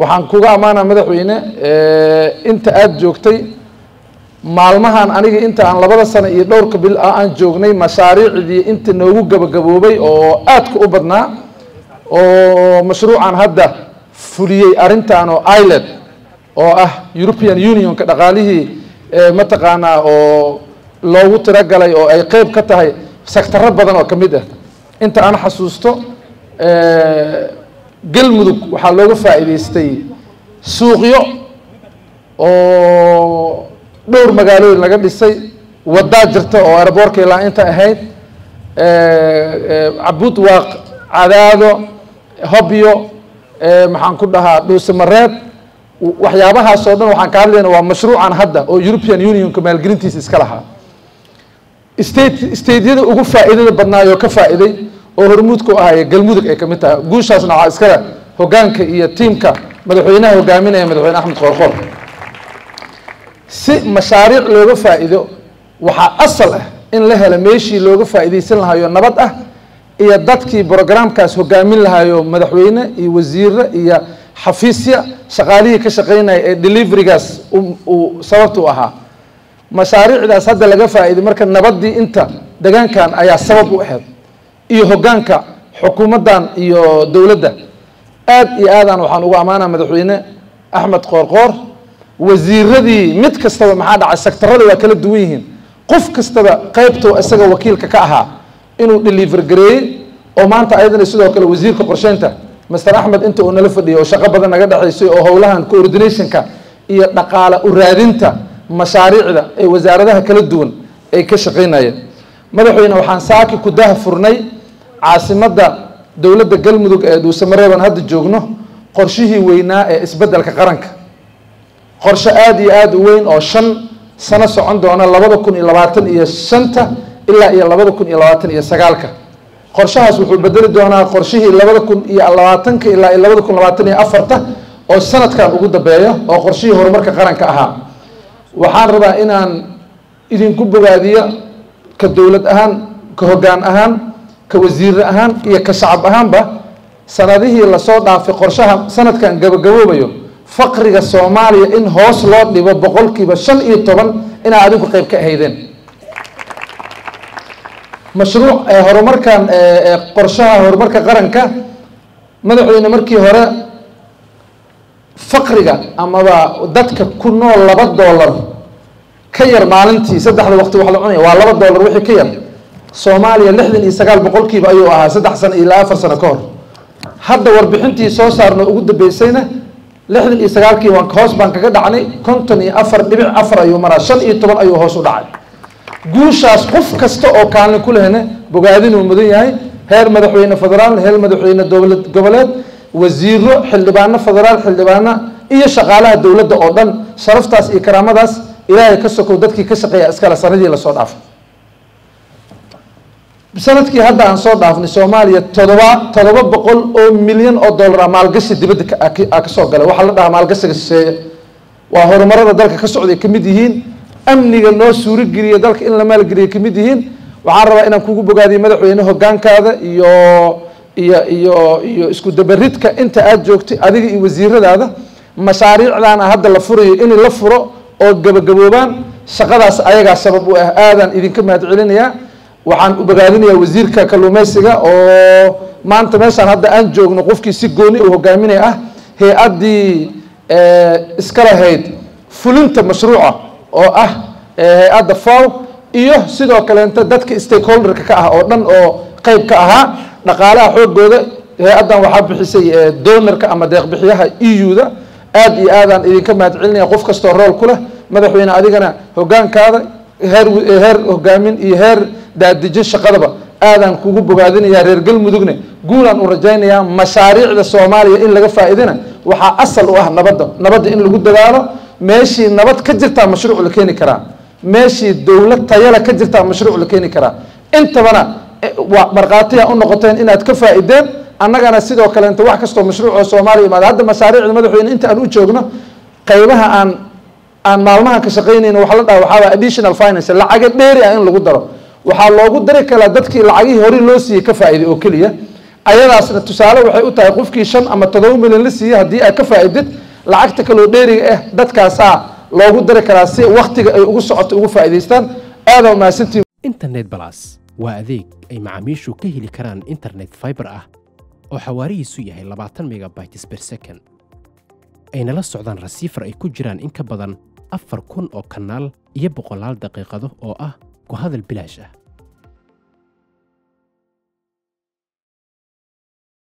waxaan kuga ammaanaa madaxweyne inta aada joogtay maalmahan aniga inta aan labada sano iyo dhowrka bil ah aan joognay mashaariicdii inta noogu gabagaboobay oo aadka u badnaa oo mashruucan hadda fuliyey arrintan oo iland oo ah european unionka dhaqaalihii mataqaanaa oo loogu tiragalay oo ay qeyb ka tahay sectaro badan oo ka mid ah. Inta aan xasuusto galmudug waxaa looga faa'iidaystay suuqyo oo dhowr magaalooyin laga dhisay wadaa jirta oo airboorka ilaa inta ahayd cabud waaq cadaado hobyo maxaan ku dhahaa dhuusamareed waxyaabahaasoo dhan waxaan ka hadlayna waa mashruucan hadda oo european unionka maalgelintiisa iska lahaa. State stateyada ugu faa'iidada badnaayoo ka faa'iiday oo hormuudka u ahaya galmudug ay ka mid tahay. Guushaasna waxaa iskale hogaanka iyo tiimka madaxweynaha hogaaminaya madaxweyne axmed qoorqoor si mashaariic looga faa'iido waxaa asal ah in la helo meeshii looga faa'iidaysan lahayo nabad ah iyo dadkii brogramkaas hogaamin lahayo madaxweyne iyo wasiire iyo xafiisya shaqaalihii ka shaqeynaya ee deliverygaas uu sababta u ahaa. Mashaariicdaas hadda laga faa'iiday marka nabaddii inta degaankan ayaa sabab u ahayd iyo hogaanka xukuumaddan iyo dowladda. Aad iyo aadaan waxaan ugu ammaanaa madaxweyne axmed qoorqoor wasiiradii mid kastaba maxaa dhacay sectarada waa kala duwan yihiin. Qof kastaba qeybtou isaga wakiilka ka ahaa inuu deliver gareeyey oo maanta ayadana sidoo kale wasiirka qorsheynta master axmed inta uu nala fadhiyay oo shaqo badan naga dhexaysay oo howlahan coordinationka iyo dhaqaale u raadinta mashaariicda ee wasaaradaha kala duwan ay ka shaqeynayeen. Madaxweyne waxaan saaki ku daha furnay caasimadda dowladda galmudug ee dhuusamareeban hadda joogno qorshihii weynaa ee isbeddelka qaranka. Qorshe aada iyo aada u weyn oo shan sano socon doona labada kun iyo labaatan iyo shanta ilaa iyo labada kun iyo labaatan iyo sagaalka. Qorshahaas wuxuu bedeli doonaa qorshihii labada kun iyo labaatanka ilaa iyo labada kun labaatan iyo afarta oo sanadkan ugu dambeeyo oo qorshihii horumarka qaranka ahaa. Waxaan rabaa inaan idinku bogaadiyo ka dowlad ahaan ka hoggaan ahaan ka wasiir ahaan iyo ka shacab ahaanba sanadihii la soo dhaafay qorshaha sanadkan gabagaboobayo faqriga soomaaliya in hoos loo dhibo boqolkiiba shan iyo toban inaa adigu qeyb ka ahaydeen. Mashruuc horumarkan qorshaha horumarka qaranka madaxweyne markii hore faqriga amaba dadka ku nool laba dollar ka yar maalintii saddexda waqti wax la cunaya waa laba dollar wixii ka yar soomaaliya lixdan iyo sagaal boqolkiiba ayuu ahaa saddex sano ilaa afar sano ka hor. Hadda warbixintii soo saarno ugu dambeysayna lixdan iyo sagaalkii waan hoos baan kaga dhacnay konton iyo afar dhibic afar ayuu maraa shan iyo toban ayuu hoos u dhacay. Guushaas qof kasta oo kaalin ku lehna bogaadin uu mudan yahay. Heer madaxweyne federaal heer madaxweyne dowlad goboleed wasiiro xildhibaano federaal xildhibaano iyo shaqaalaha dowladda oo dhan. Sharaftaas iyo karaamadaas ilaahay ka sokow dadkii ka shaqeeya iskale sanadii la soo dhaafay sannadkii hadda aan soo dhaafnay soomaaliya todoba todoba boqol oo milyan oo dollara maalgashi dibadda ka soo galay. Waxaa la dhahaa maalgashiga shisheeye. Waa horumarada dalka ka socday ka mid yihiin amniga noo suurogeliya dalka in la maalgeliya ka mid yihiin. Waxaan rabaa inaan kugu bogaadiyo madaxweyne hogaankaada iyo iyo iyo iyo isku dabaridka inta aada joogtay adiga iyo wasiiradaada mashaariicdaana hadda la furayo in la furo oo gabagaboobaan shaqadaas ayagaa sabab u ah. Aadaan idinka mahad celinayaa waxaan u bogaadinayaa wasiirka kalluumeysiga oo maanta meeshaan hadda aan joogno qofkii si gooni uu hogaaminaya ah hay'addii iska lahayd fulinta mashruuca oo ah hay'adda faw iyo sidoo kaleenta dadka stakeholderka ka ah oo dhan oo qeyb ka ahaa dhaqaalaha xoogooda hay'addan waxaa bixisay donorka ama deeqbixiyaha eu-da aada iyo aadaan idinka mahad celinaya qof kastoo rool ku leh madaxweyne adigana hogaankaada heer heer hogaamin iyo heer daadijin shaqadaba aadaan kugu bogaadinayaa reer galmudugne guulaan u rajaynayaa mashaariicda soomaaliya in laga faa'iidina waxaa asal u ah nabadda nabadda in lagu dadaalo. Meeshii nabad ka jirtaa mashruuc la keeni karaa. Meeshii dowlad tayala ka jirtaa mashruuc la keeni karaa. Intabana waa markhaatiya u noqoteen inaad ka faa'iideen. Annagana sidoo kaleenta wax kastoo mashruucoo soomaaliya imaada hadda mashaariicda madaxweyne inta aan u joogno qaybaha aan aan maalmaha ka shaqaynayno waxa la dhaha waxaa additional finance lacaga dheeri ah in lagu daro waxaa loogu dari karaa dadkii lacagihii hore loo siiyey ka faa'iiday oo keliya. Ayadaasna tusaale waxay u tahay qofkii shan ama todoba milyan la siiyey haddii aad ka faa'iidid lacagta kaloo dheeriga ah dadkaasaa loogu dari karaa si waktiga ay ugu socoto ugu faa'iidaystaan. Aadaa mahadsantiin internet balas waa adeeg ay macaamiishu ka heli karaan internet fiber ah oo xawaarihiisu yahay labaatan megabytes per second. Ayna la socdaan rasiifar ay ku jiraan in ka badan afar kun oo kanaal iyo boqolaal daqiiqado oo ah ku hadal bilaash ah